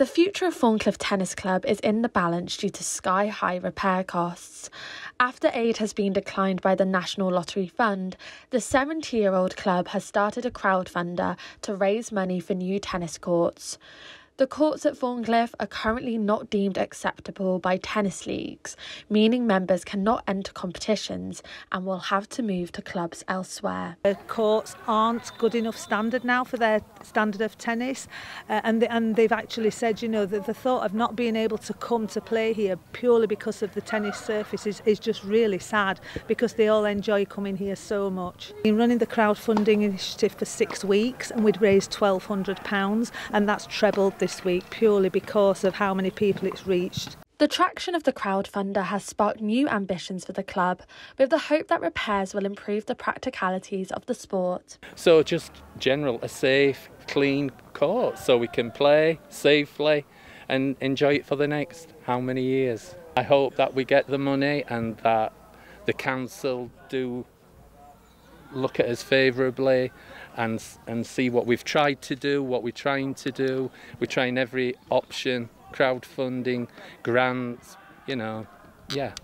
The future of Thorncliffe Tennis Club is in the balance due to sky high repair costs. After aid has been declined by the National Lottery Fund, the 70 year old club has started a crowdfunder to raise money for new tennis courts. The courts at Thorncliffe are currently not deemed acceptable by tennis leagues, meaning members cannot enter competitions and will have to move to clubs elsewhere. The courts aren't good enough standard now for their standard of tennis uh, and, they, and they've actually said you know that the thought of not being able to come to play here purely because of the tennis surface is, is just really sad because they all enjoy coming here so much. We've been running the crowdfunding initiative for six weeks and we'd raised £1,200 and that's trebled this week purely because of how many people it's reached. The traction of the crowdfunder has sparked new ambitions for the club, with the hope that repairs will improve the practicalities of the sport. So, just general, a safe, clean court so we can play safely and enjoy it for the next how many years. I hope that we get the money and that the council do look at us favourably and and see what we've tried to do, what we're trying to do. We're trying every option, crowdfunding, grants, you know. Yeah.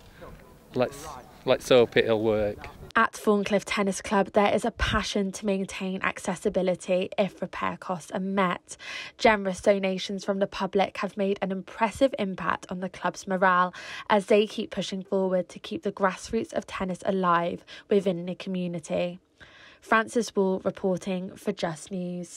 Let's let's hope it'll work. At Thorncliffe Tennis Club, there is a passion to maintain accessibility if repair costs are met. Generous donations from the public have made an impressive impact on the club's morale as they keep pushing forward to keep the grassroots of tennis alive within the community. Frances Wall reporting for Just News.